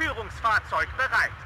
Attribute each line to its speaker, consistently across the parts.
Speaker 1: Führungsfahrzeug bereit.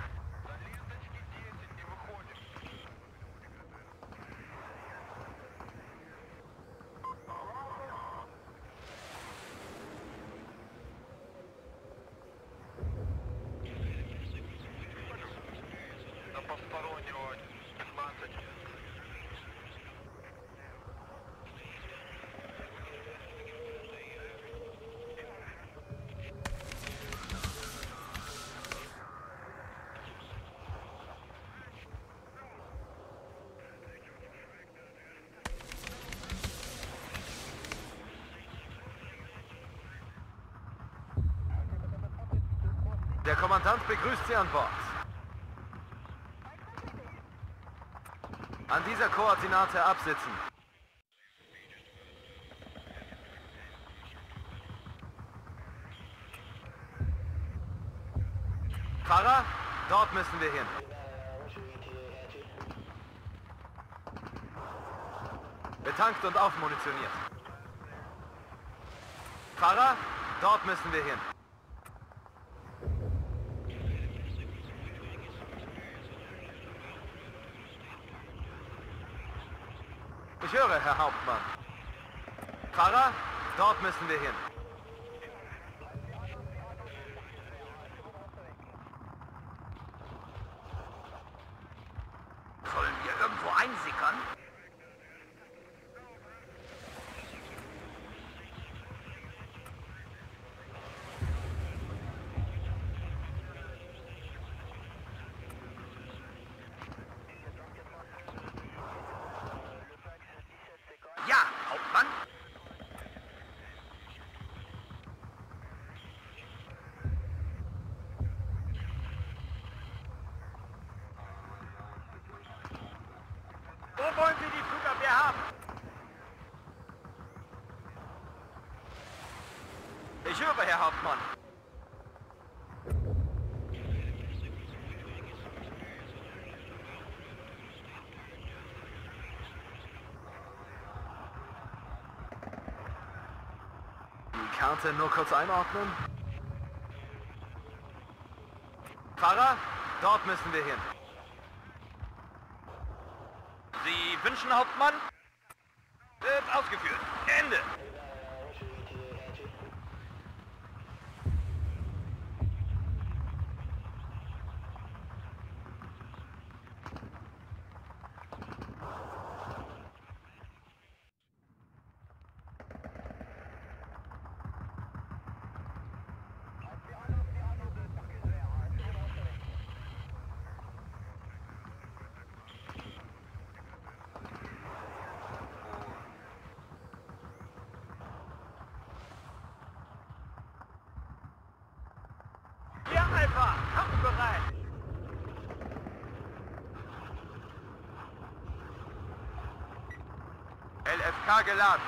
Speaker 2: Der Kommandant begrüßt Sie an Bord. An dieser Koordinate absitzen. Fahrer, dort müssen wir hin. Betankt und aufmunitioniert. Fahrer, dort müssen wir hin. Herr Hauptmann. Fahrer, dort müssen wir hin.
Speaker 1: Sollen wir irgendwo einsickern? Ja, Hauptmann. Wo wollen Sie die Flugabwehr haben?
Speaker 2: Ich höre, Herr Hauptmann. Die Karte nur kurz einordnen. Fahrer, dort müssen wir hin.
Speaker 1: Sie wünschen, Hauptmann? Wird ausgeführt. Ende. Ja, Kampfbereit.
Speaker 2: LFK geladen.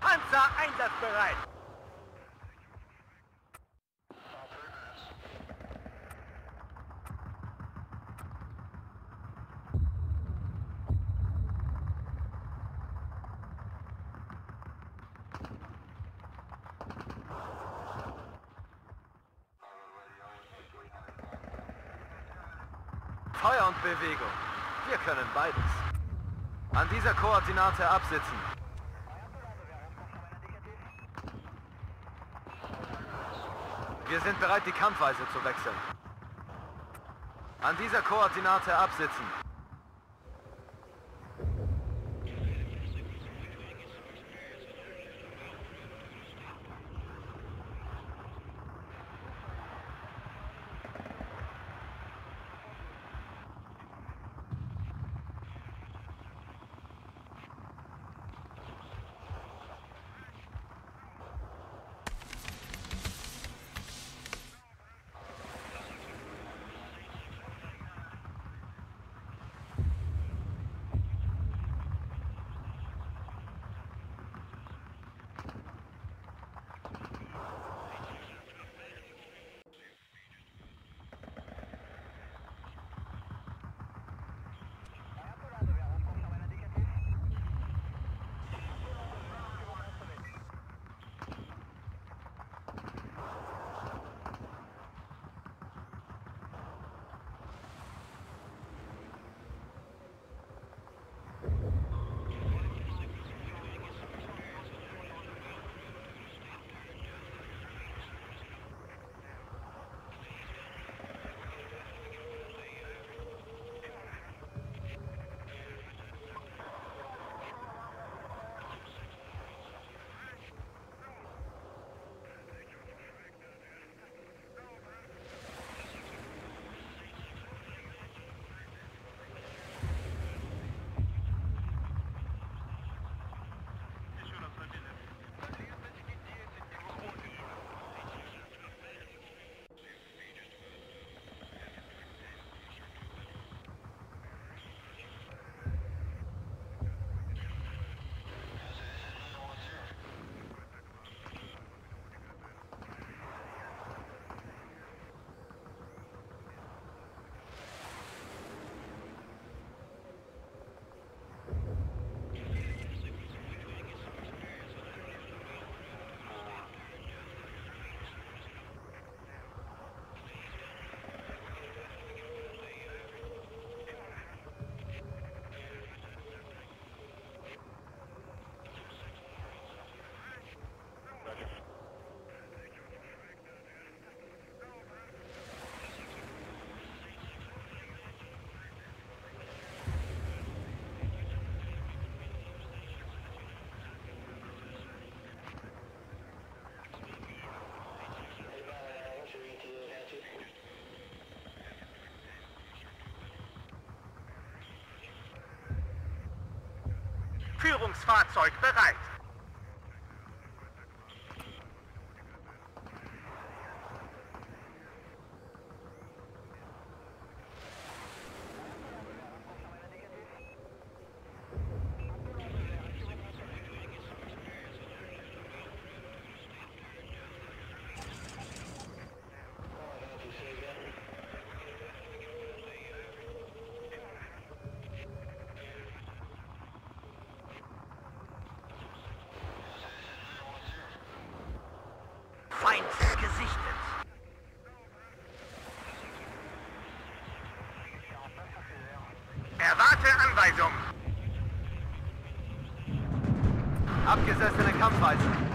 Speaker 1: Panzer einsatzbereit.
Speaker 2: Feuer Bewegung. Wir können beides. An dieser Koordinate absitzen. Wir sind bereit, die Kampfweise zu wechseln. An dieser Koordinate absitzen.
Speaker 3: Führungsfahrzeug bereit.
Speaker 4: Kampfpanzer.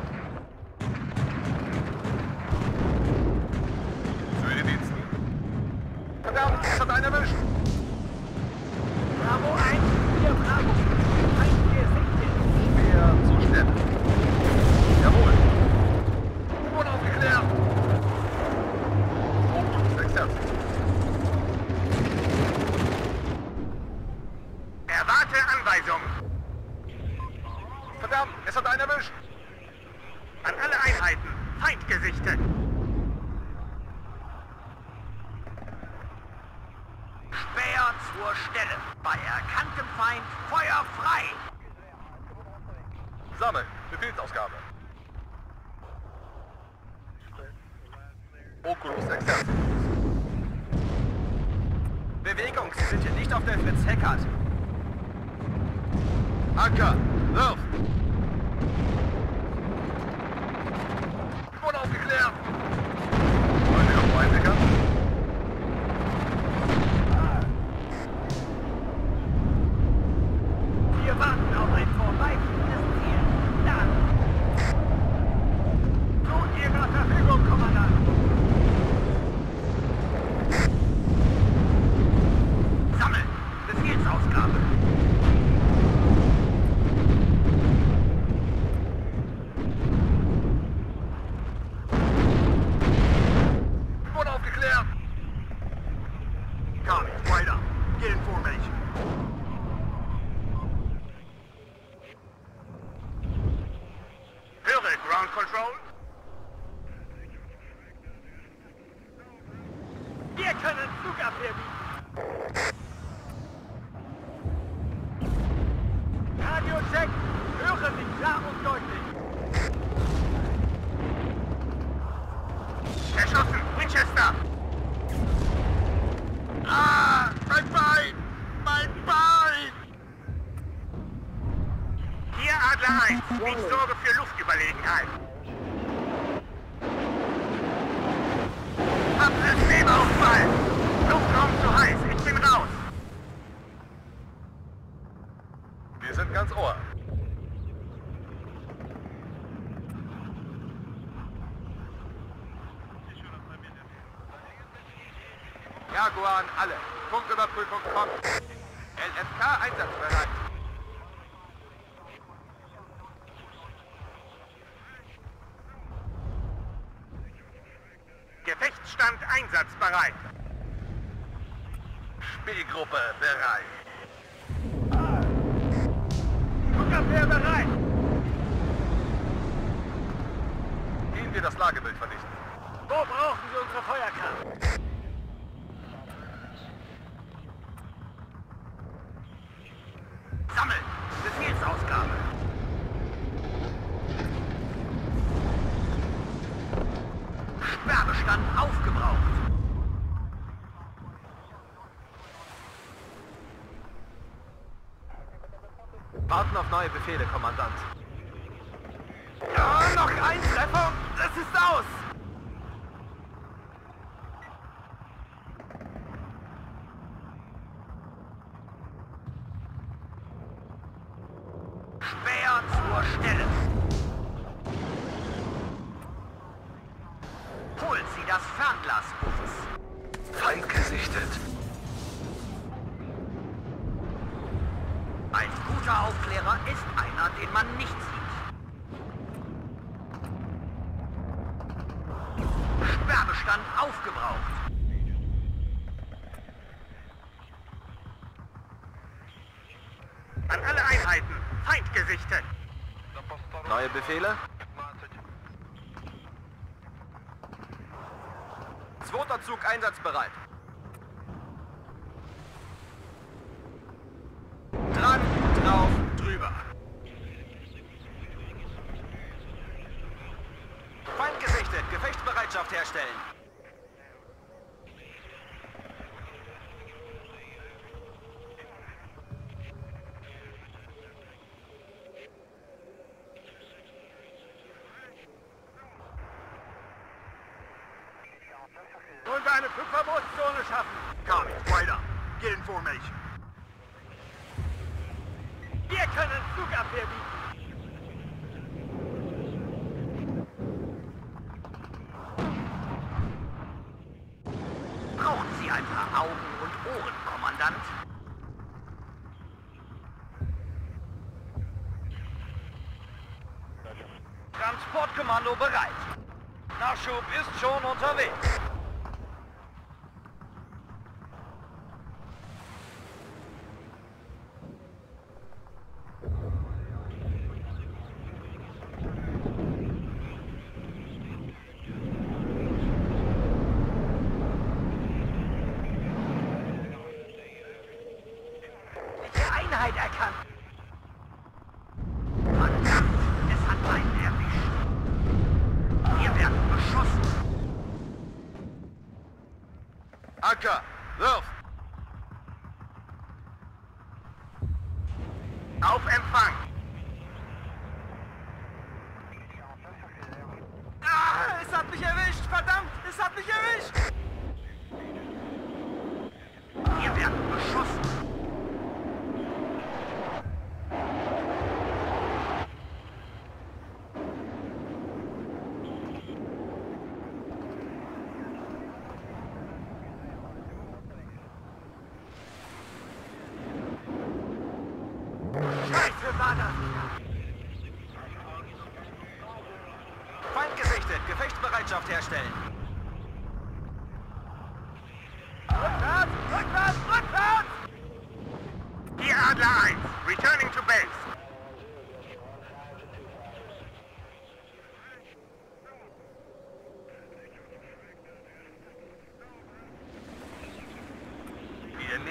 Speaker 4: Feind gesichtet. Speer zur Stelle. Bei erkanntem Feind Feuer frei.
Speaker 5: Sammeln, Befehlsausgabe. Oculus Exercit. Bewegung, Sie sind hier nicht auf der Fritz Heckert. Anker, Thank you. Jaguar an alle. Funküberprüfung kommt. LFK einsatzbereit.
Speaker 3: Gefechtsstand einsatzbereit.
Speaker 5: Spielgruppe bereit.
Speaker 4: Flugabwehr bereit.
Speaker 5: Gehen wir das Lagebild vernichten.
Speaker 4: Wo brauchen Sie unsere Feuerkraft? Sammeln. Befehlsausgabe. Sperrbestand aufgebraucht.
Speaker 5: Warten auf neue Befehle, Kommandant.
Speaker 4: Ja, noch ein Treffer. Das ist aus. Speer zur Stelle.
Speaker 2: Neue Befehle? Zweiter Zug einsatzbereit.
Speaker 1: Verbotszone schaffen.
Speaker 4: Copy. weiter. up. Get in formation.
Speaker 1: Wir können Zugabwehr bieten.
Speaker 4: Brauchen Sie ein paar Augen und Ohren, Kommandant?
Speaker 2: Transportkommando bereit. Nachschub ist schon unterwegs.
Speaker 4: Ataca!
Speaker 2: Não,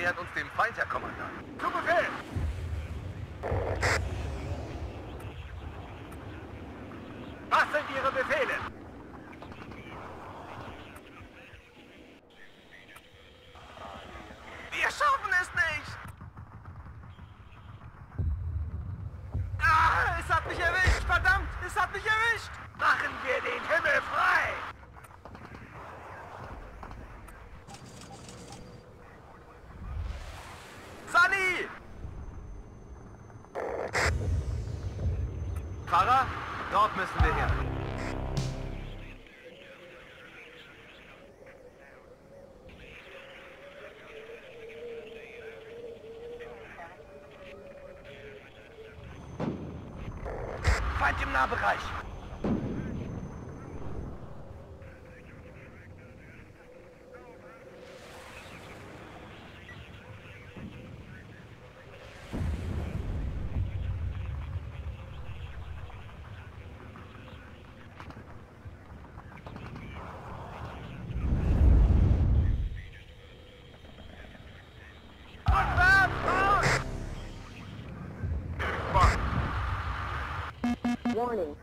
Speaker 2: nähern uns dem Feind, Herr Kommandant.
Speaker 1: Zu Befehl! Was sind Ihre Befehle?
Speaker 2: Nahbereich.
Speaker 6: warning.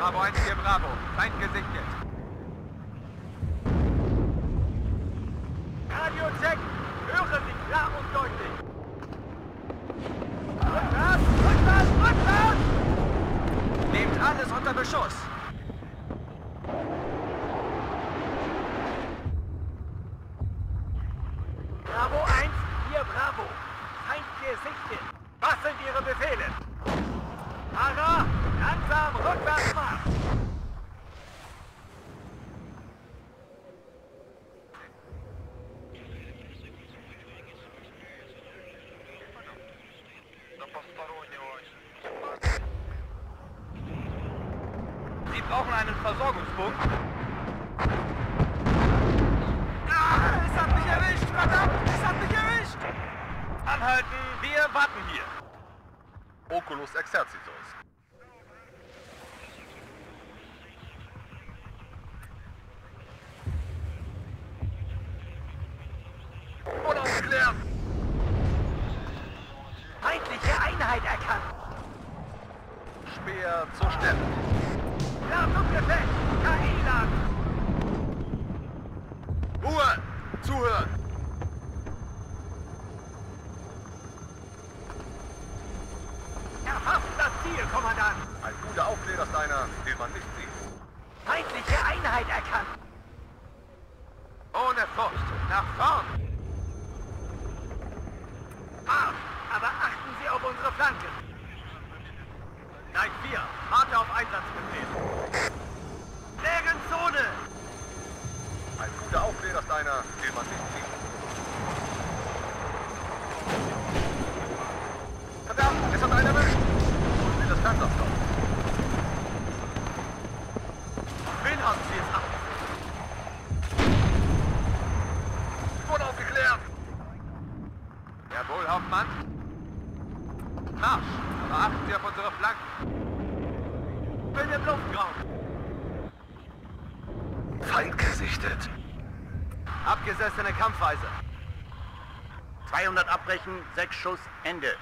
Speaker 2: Bravo 1, 4 Bravo.
Speaker 4: Sein
Speaker 2: Gesicht jetzt. Unaufklärt!
Speaker 1: Feindliche Einheit erkannt.
Speaker 2: Speer zur Stelle.
Speaker 1: Ladungsgefecht. KI-Laden.
Speaker 2: Ruhe! Zuhören!
Speaker 1: Erfasst das Ziel, Kommandant.
Speaker 2: Ein guter Aufklärer ist einer, den man nicht sieht.
Speaker 1: Feindliche Einheit erkannt.
Speaker 2: Ohne Furcht, nach vorn!
Speaker 1: Marsch, aber achten Sie auf unsere Flanken.
Speaker 2: Night 4, warte auf Einsatzbefehl.
Speaker 1: Leeren Zone.
Speaker 2: Ein guter Aufklärer ist einer, den man nicht sieht. Verdammt, es hat einen erwischt! Holen Sie das Panzerstoff. Wen haben Sie jetzt abgesetzt? Unaufgeklärt! Jawohl, Hauptmann. Marsch! Aber achten Sie auf unsere Flanken. Bin im Luftraum. Feind gesichtet. Abgesessene Kampfweise.
Speaker 4: 200 abbrechen, 6 Schuss, Ende.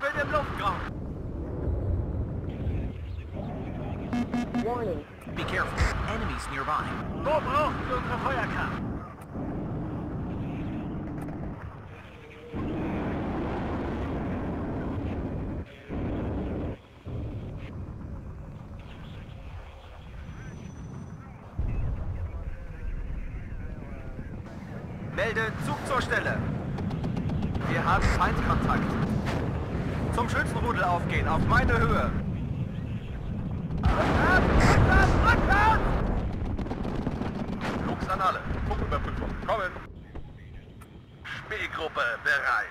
Speaker 2: Bin im Luftraum.
Speaker 6: Warning.
Speaker 4: Be careful, enemies nearby.
Speaker 1: Wo brauchen Sie unsere Feuerkraft?
Speaker 2: Melde Zug zur Stelle. Wir haben Feindkontakt. Zum Schützenrudel aufgehen, auf meine Höhe. Rückwärts, rückwärts! Flux an alle. Funküberprüfung. Kommen. Spähgruppe bereit.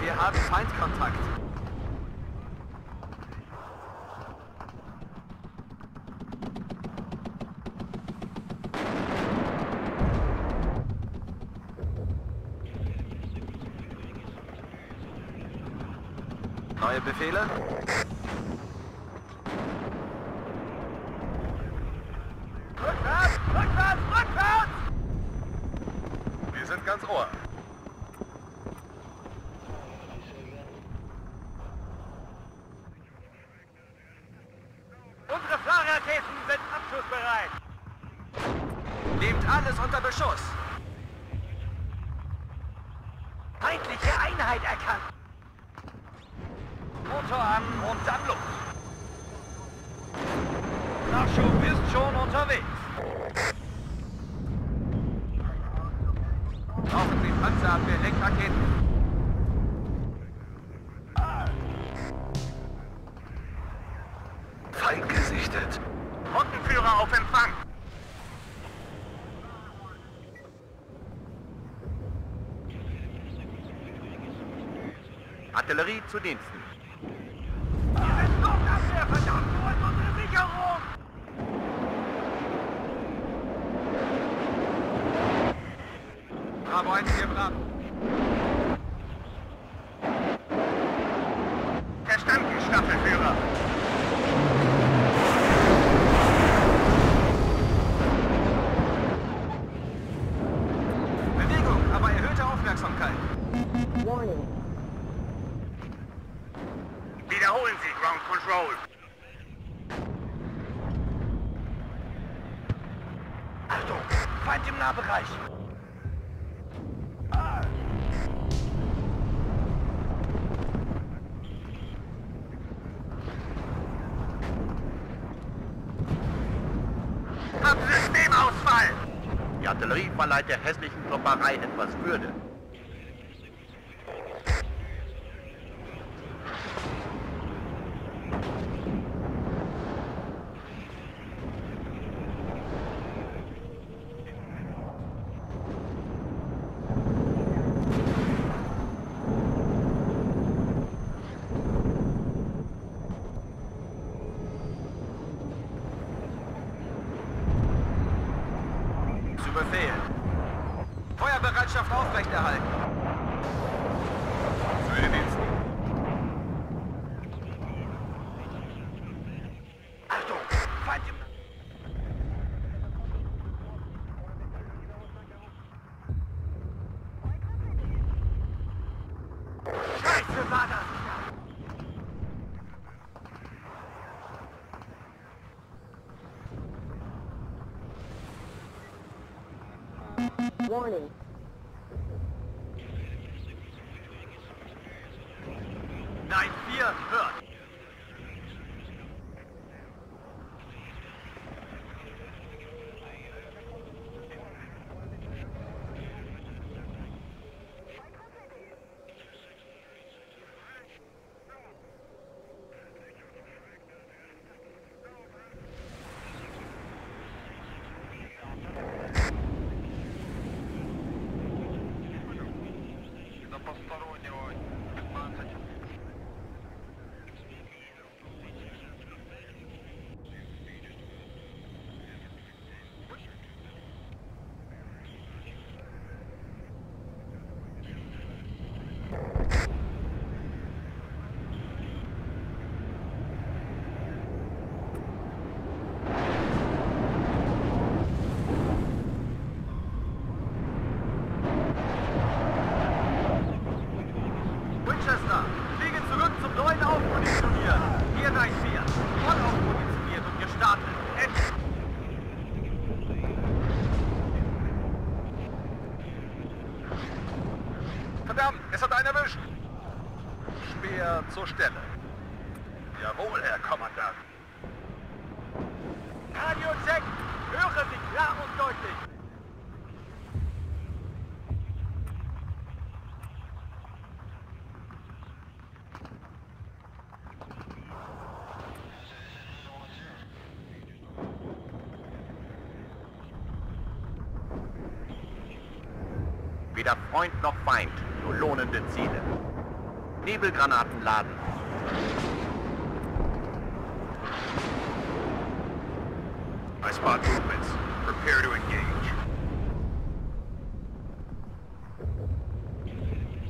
Speaker 2: Wir haben Feindkontakt. Neue Befehle? Rückwärts! Rückwärts! Rückwärts! Wir sind ganz Ohr.
Speaker 1: Unsere Flakraketen sind abschussbereit.
Speaker 2: Nehmt alles unter Beschuss.
Speaker 1: Feindliche Einheit erkannt.
Speaker 4: Motor an und dann los. Nachschub ist schon unterwegs.
Speaker 2: Brauchen Sie Panzerabwehr, Lenkraketen. Feind gesichtet.
Speaker 4: Rottenführer auf Empfang.
Speaker 2: Artillerie zu Diensten.
Speaker 4: Wiederholen Sie, Ground Control.
Speaker 1: Achtung, Feind im Nahbereich.
Speaker 6: Systemausfall! Die Artillerie verleiht der hässlichen Klopperei etwas Würde.
Speaker 5: Warning.
Speaker 6: Weder Freund noch Feind, nur lohnende Ziele. Nebelgranaten laden.
Speaker 7: I spot movements. Prepare to engage.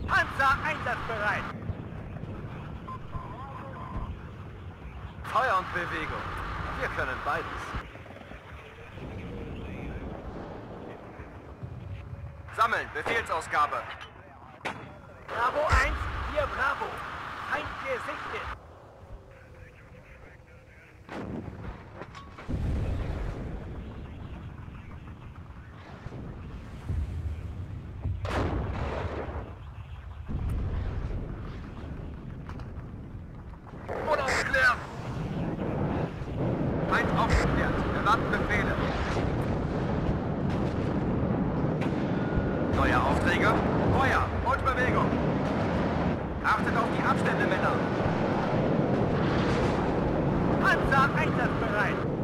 Speaker 1: Panzer einsatzbereit.
Speaker 2: Feuer und Bewegung. Wir können beides. Befehlsausgabe. Neue Aufträge? Feuer und Bewegung! Achtet auf die Abstände, Männer!
Speaker 1: Panzer einsatzbereit!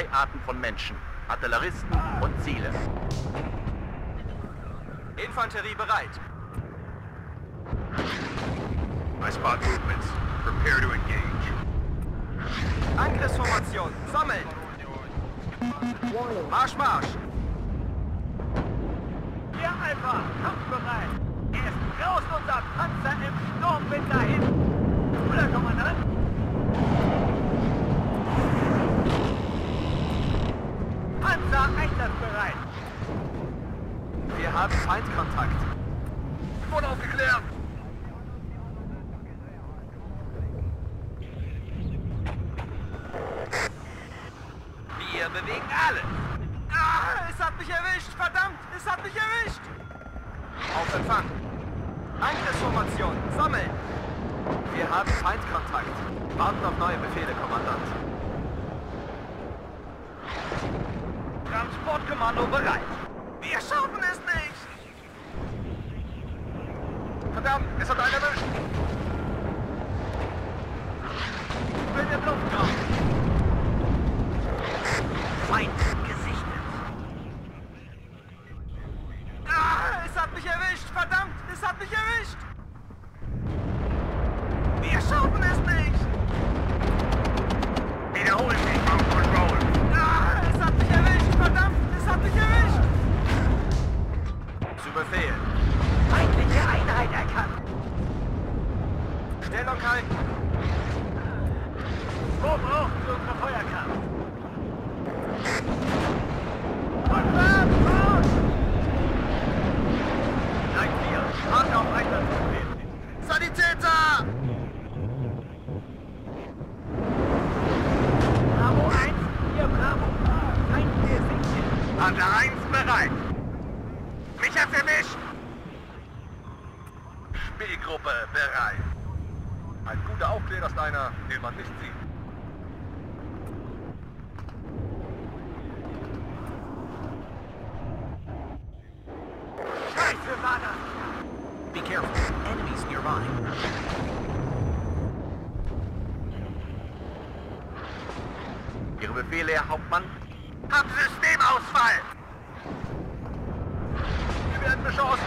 Speaker 2: drei Arten von Menschen. Artilleristen und Ziele.
Speaker 7: Infanterie bereit.
Speaker 5: I spot movements. Prepare to engage.
Speaker 7: Angriffsformation. Sammeln. Marsch, marsch.
Speaker 1: Hier Alpha, kampfbereit. Erst raus unser Panzer im Sturmwind dahin. 1
Speaker 2: gerade.
Speaker 5: Hab Systemausfall! Wir werden beschossen!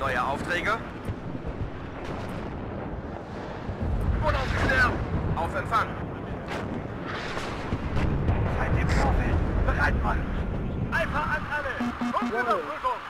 Speaker 7: Neue Aufträge?
Speaker 5: Wohlaufgestellt!
Speaker 7: Auf Empfang!
Speaker 1: Seid im Vorfeld! Bereit, Mann! Alpha an alle! Unsere
Speaker 5: Prüfung!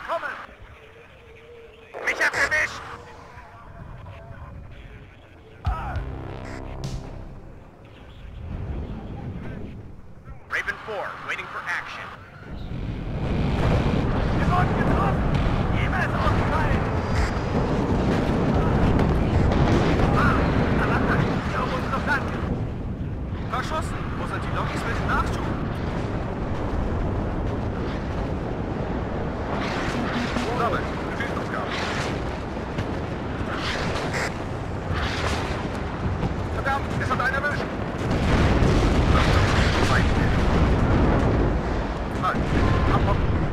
Speaker 5: Nope.